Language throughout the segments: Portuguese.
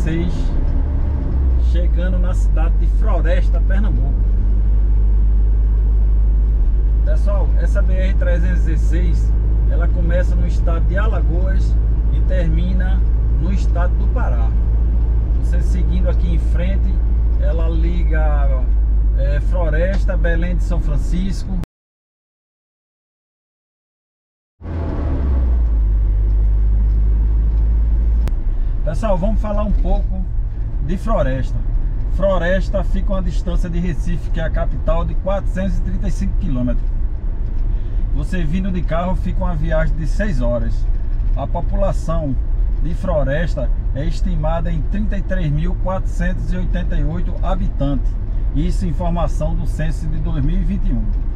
você? Estamos na BR-316 Chegando na cidade de Floresta, Pernambuco Pessoal, essa BR-316 Ela começa no estado de Alagoas E termina no estado do Pará Você seguindo aqui em frente Ela liga é, Floresta, Belém de São Francisco Pessoal, vamos falar um pouco de Floresta. Floresta fica a uma distância de Recife, que é a capital, de 435 quilômetros. Você vindo de carro fica uma viagem de 6 horas. A população de Floresta é estimada em 33.488 habitantes. Isso informação do censo de 2021.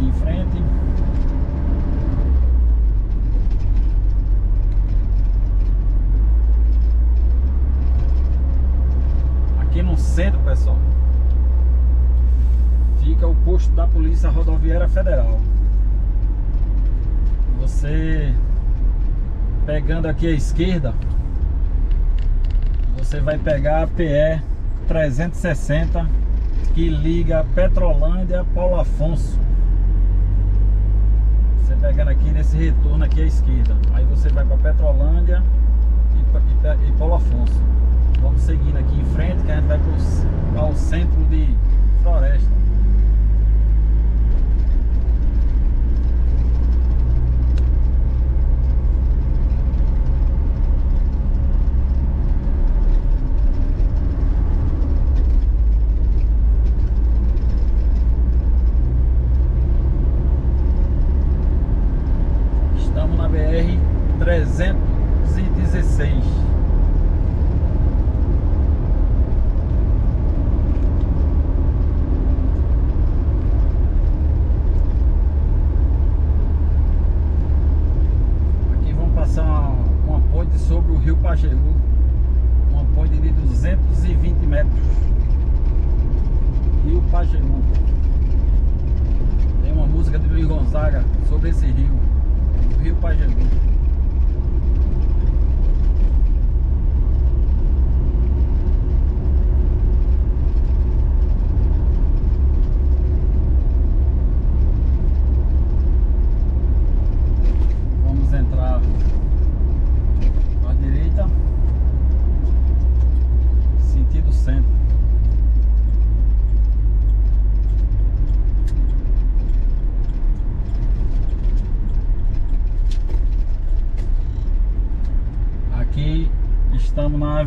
aqui em frente. Aqui no pessoal, fica o posto da Polícia Rodoviária Federal. Você pegando aqui à esquerda, você vai pegar a PE 360 que liga Petrolândia a Paulo Afonso pegando aqui nesse retorno aqui à esquerda. Aí você vai para Petrolândia e, e, e Paulo Afonso. Vamos seguindo aqui em frente que a gente vai para o centro de Floresta.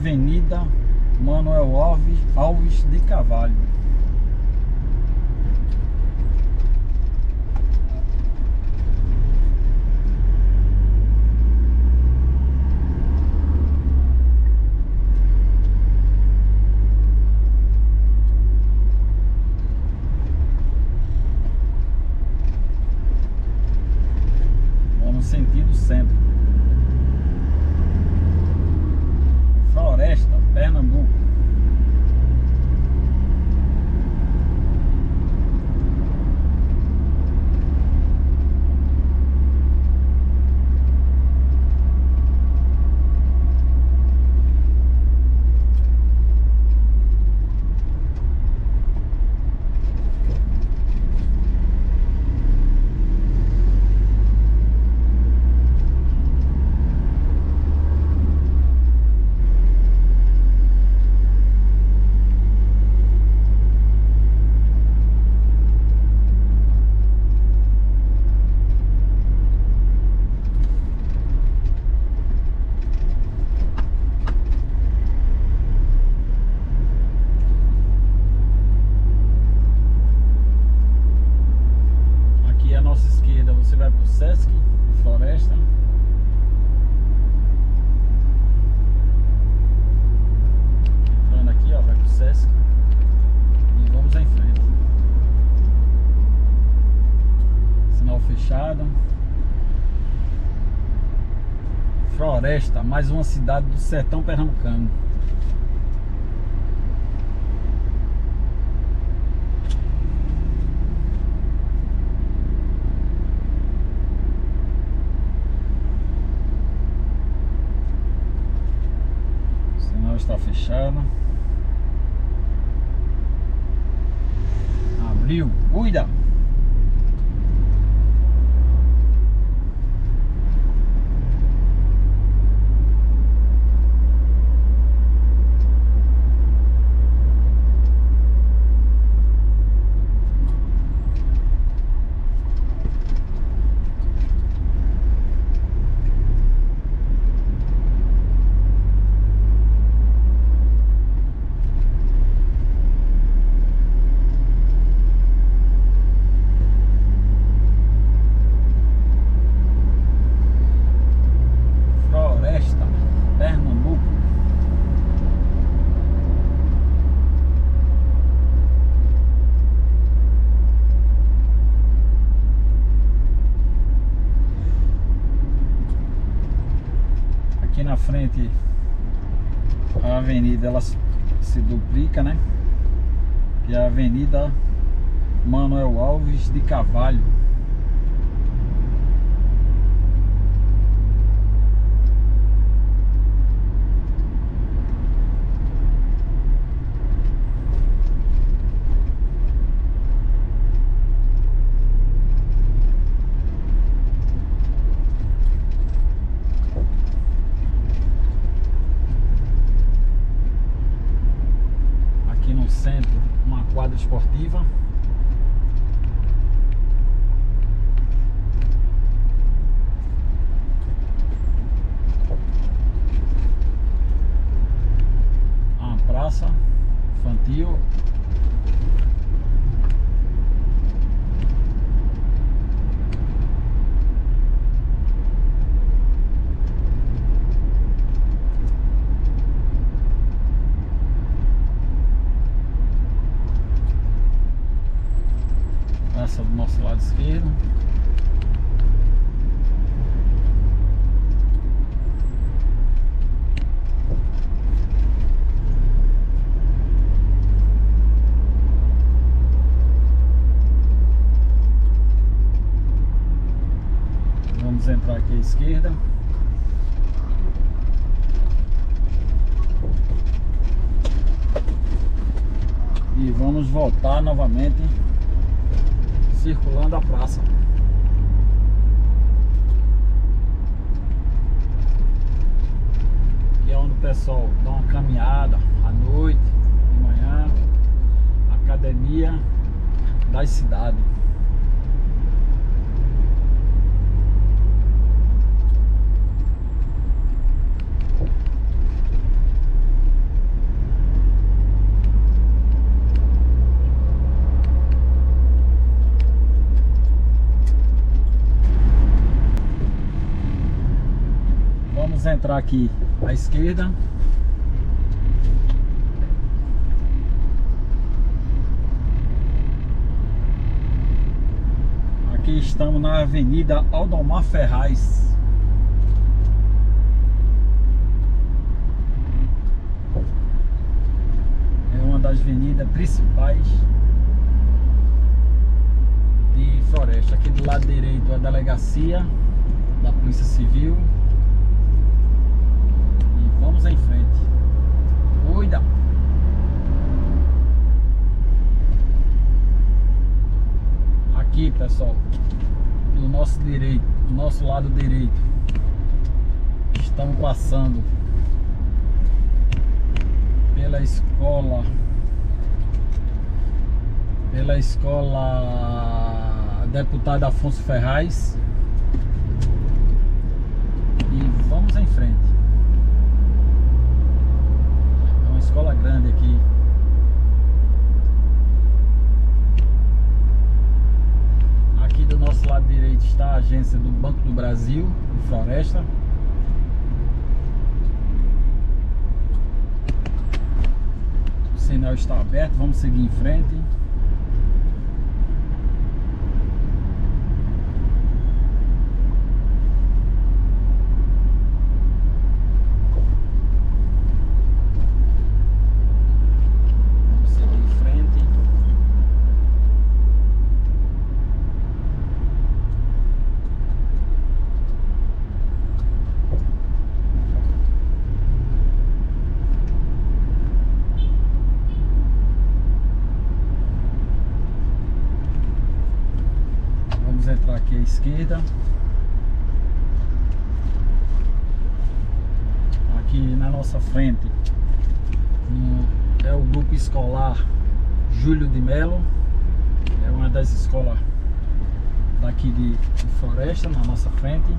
Avenida Manuel Alves, Alves de Cavalho. Floresta, mais uma cidade do sertão pernambucano. Sinal está fechado. Abriu, cuida! A avenida ela se duplica, né? Que é a Avenida Manuel Alves de Carvalho. Aqui no centro, uma quadra esportiva. Uma praça infantil. Essa do nosso Vamos entrar aqui à esquerda. E vamos voltar novamente circulando a praça. Que é onde o pessoal dá uma caminhada à noite, de manhã, academia das cidades. Vamos entrar aqui à esquerda. Aqui estamos na Avenida Aldomar Ferraz. É uma das avenidas principais de Floresta. Aqui do lado direito é a delegacia da Polícia Civil. Vamos em frente. Cuida! Aqui, pessoal, do nosso direito, do nosso lado direito, estamos passando pela escola, pela escola Deputado Afonso Ferraz. E vamos em frente. É uma escola grande aqui. Aqui do nosso lado direito está a agência do Banco do Brasil, em Floresta. O sinal está aberto, vamos seguir em frente. Vamos seguir em frente. Esquerda. Aqui na nossa frente é o grupo escolar Júlio de Melo. É uma das escolas daqui de, de Floresta, na nossa frente.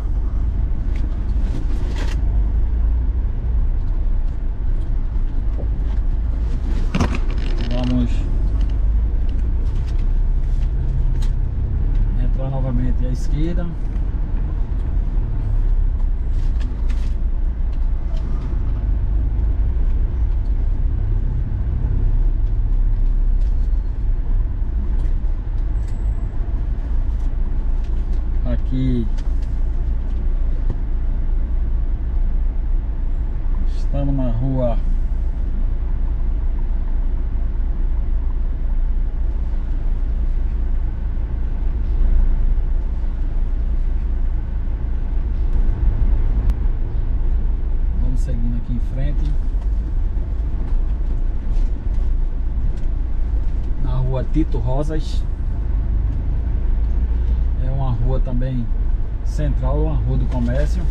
Vamos novamente à esquerda. Aqui estamos na rua Vamos seguindo aqui em frente Na rua Tito Rosas É uma rua também central, uma rua do comércio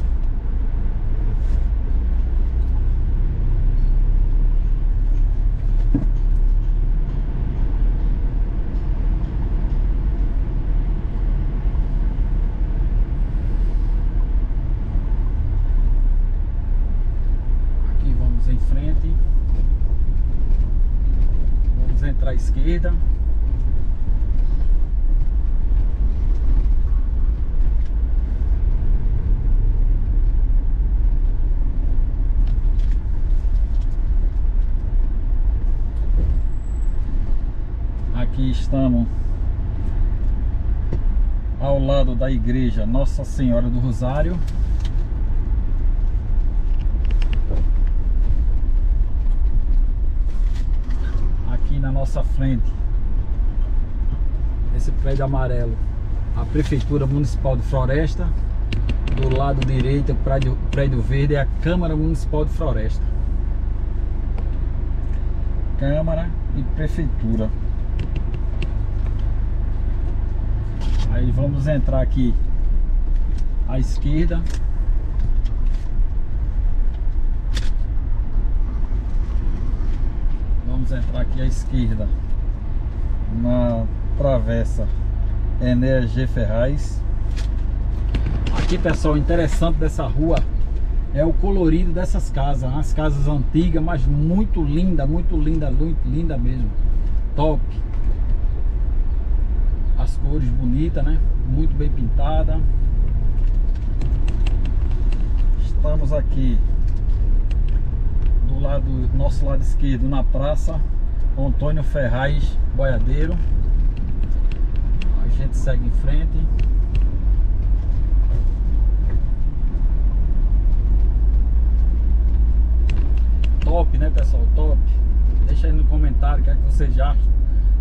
Aqui vamos em frente. Vamos entrar à esquerda. Aqui estamos ao lado da igreja Nossa Senhora do Rosário. aqui na nossa frente esse prédio amarelo a prefeitura municipal de Floresta. Do lado direito o prédio, prédio verde é a Câmara Municipal de Floresta. Câmara e Prefeitura aí vamos entrar aqui à esquerda Vamos entrar aqui à esquerda na travessa Enéas G Ferraz. Aqui pessoal, interessante dessa rua é o colorido dessas casas, as casas antigas, mas muito linda, muito linda, muito linda mesmo. Top. As cores bonitas, né? Muito bem pintada. Estamos aqui do lado nosso lado esquerdo na praça Antônio Ferraz Boiadeiro. A gente segue em frente. Top né pessoal? Top. Deixa aí no comentário o que é que você já acha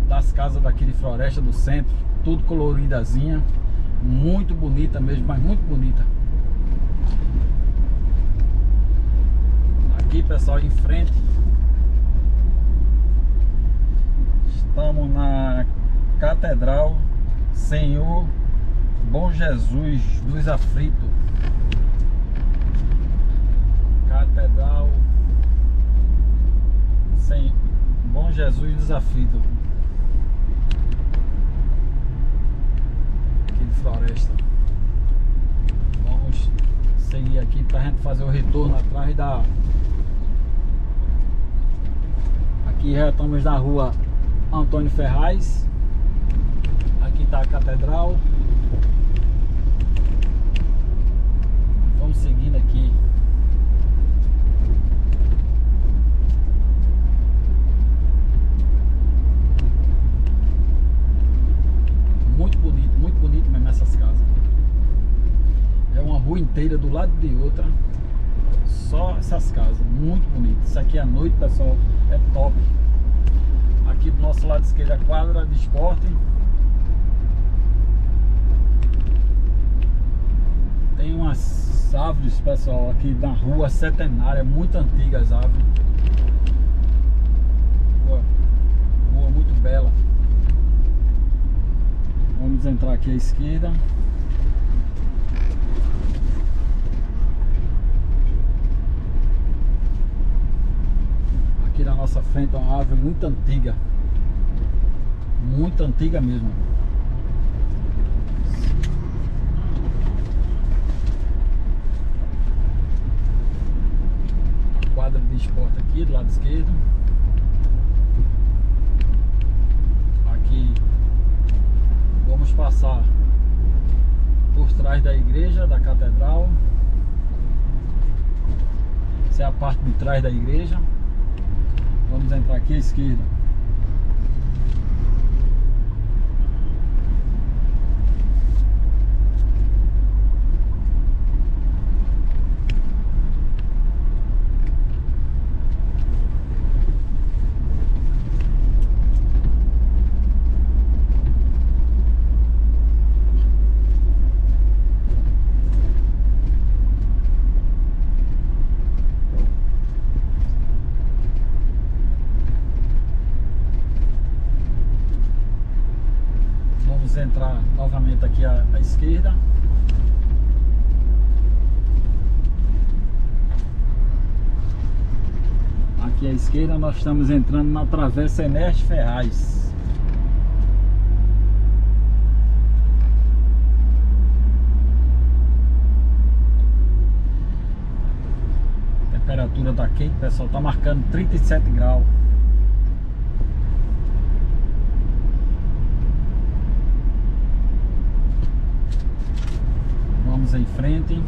das casas daqui de Floresta do Centro tudo coloridazinha. Muito bonita mesmo mas muito bonita. Aqui pessoal em frente. Estamos na Catedral Senhor Bom Jesus dos Aflitos. Catedral Sem Bom Jesus dos Aflitos aqui de Floresta vamos seguir aqui para gente fazer o retorno atrás da Aqui já estamos na rua Antônio Ferraz. Aqui está a catedral. Vamos seguindo aqui. Muito bonito, muito bonito mesmo essas casas. É uma rua inteira do lado de outra. Só essas casas, muito bonito. Isso aqui à noite, pessoal, é top. Aqui do nosso lado esquerdo a quadra de esporte. Tem umas árvores, pessoal, aqui na rua centenária, muito antigas as árvores. Rua, rua muito bela. Vamos entrar aqui à esquerda. Nossa frente uma árvore muito antiga. Muito antiga mesmo. A quadra de esporte aqui do lado esquerdo. Aqui vamos passar por trás da igreja, da catedral. Essa é a parte de trás da igreja. Vamos entrar aqui à esquerda. Entrar novamente aqui à, à esquerda. Aqui à esquerda nós estamos entrando na Travessa Eneste Ferraz. A temperatura tá quente, pessoal, tá marcando 37 graus. Em frente.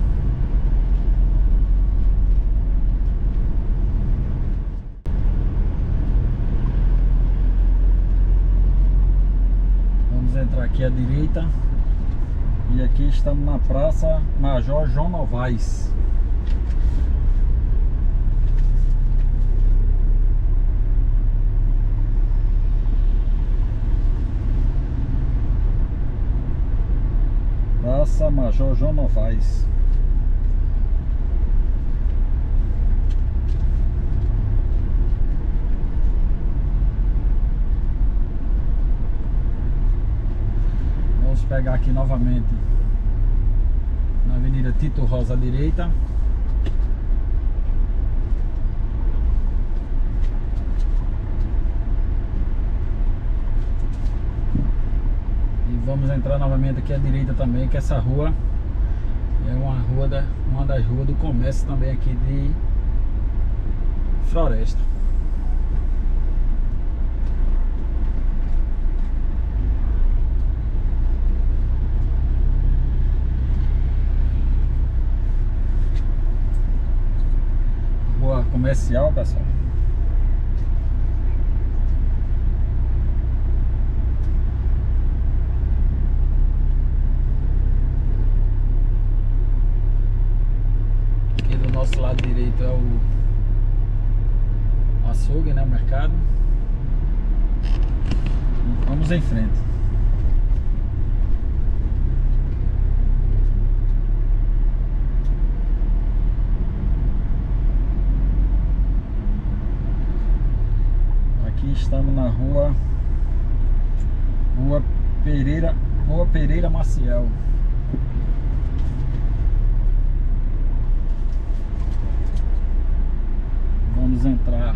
Vamos entrar aqui à direita. E aqui estamos na Praça Major João Novaes. Praça Major João Novaes. Vamos pegar aqui novamente na Avenida Tito Rosa à direita. Vamos entrar novamente aqui à direita também, que essa rua é uma rua da, uma das ruas do comércio também aqui de Floresta. Rua comercial, pessoal. Vamos em frente. Aqui estamos na rua Rua Pereira, Rua Pereira Maciel. Vamos entrar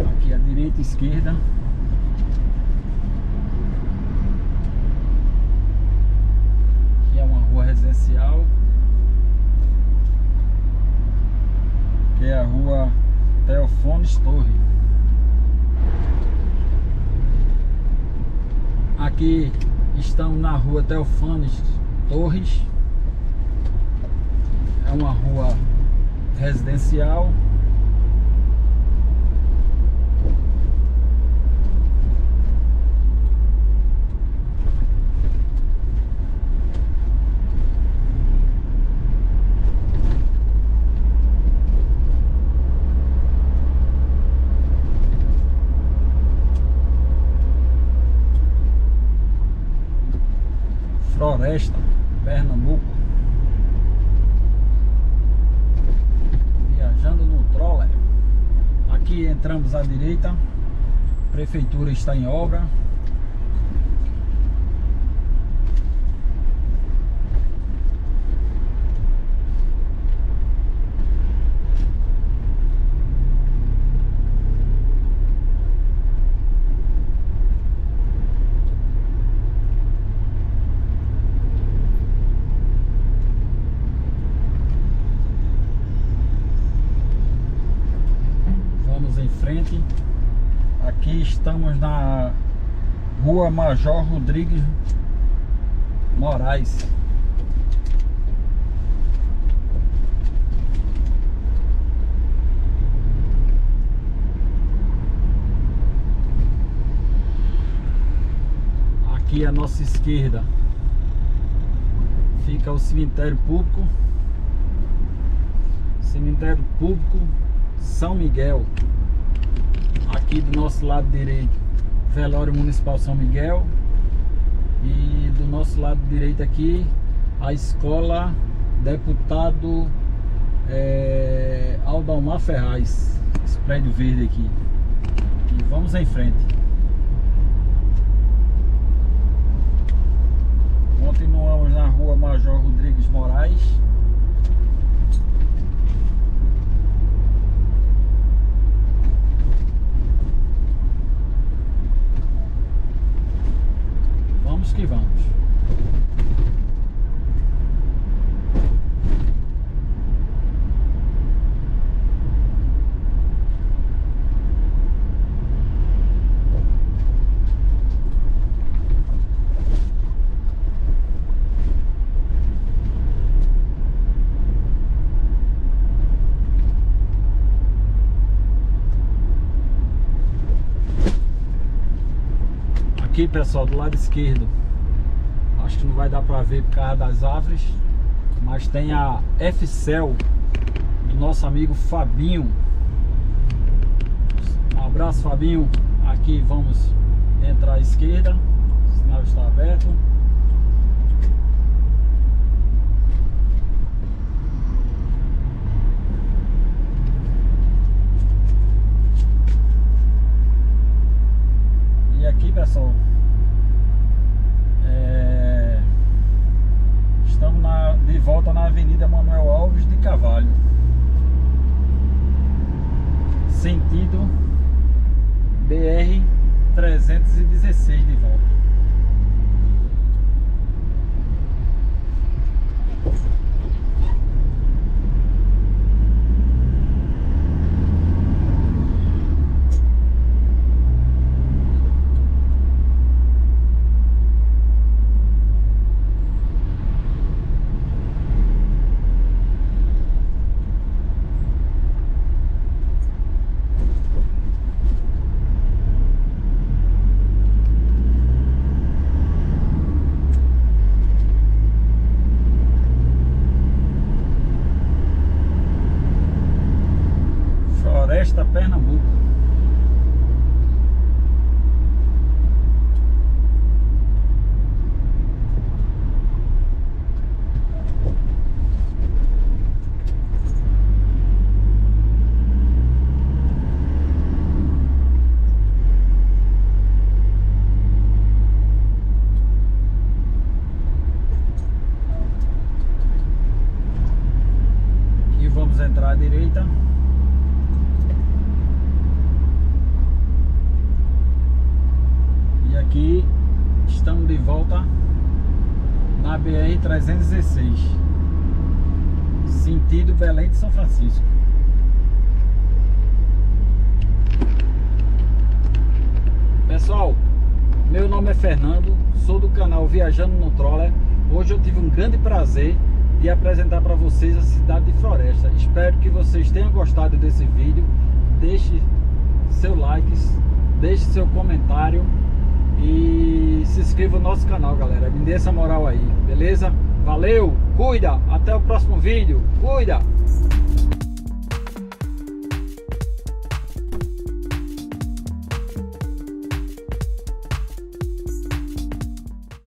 aqui à direita e esquerda. Residencial que é a rua Teofones Torre. Aqui estamos na rua Teofanes Torres. É uma rua residencial Floresta, Pernambuco. Viajando no troller. Aqui entramos à direita. Prefeitura está em obra. Aqui estamos na Rua Major Rodrigues Moraes. Aqui à nossa esquerda fica o cemitério público. Cemitério público São Miguel. Aqui do nosso lado direito, velório municipal São Miguel. E do nosso lado direito aqui, a escola deputado é, Aldalmar Ferraz. Esse prédio verde aqui. E vamos em frente. Continuamos na rua Major Rodrigues Moraes. Vamos que vamos. Pessoal do lado esquerdo. Acho que não vai dar para ver por causa das árvores mas tem a F-Cell do nosso amigo Fabinho. Um abraço Fabinho. Aqui vamos entrar à esquerda o sinal está aberto E aqui pessoal é, Estamos na, de volta na Avenida Manuel Alves de Cavalho Sentido BR 316 de volta Floresta Pernambuco E vamos entrar à direita E aqui estamos de volta na BR 316 Sentido Belém de São Francisco. Pessoal, meu nome é Fernando, sou do canal Viajando no Troller. Hoje eu tive um grande prazer de apresentar para vocês a cidade de Floresta. Espero que vocês tenham gostado desse vídeo. Deixe seu like, deixe seu comentário e se inscreva no nosso canal, galera. Me dê essa moral aí, beleza? Valeu, cuida, até o próximo vídeo. Cuida!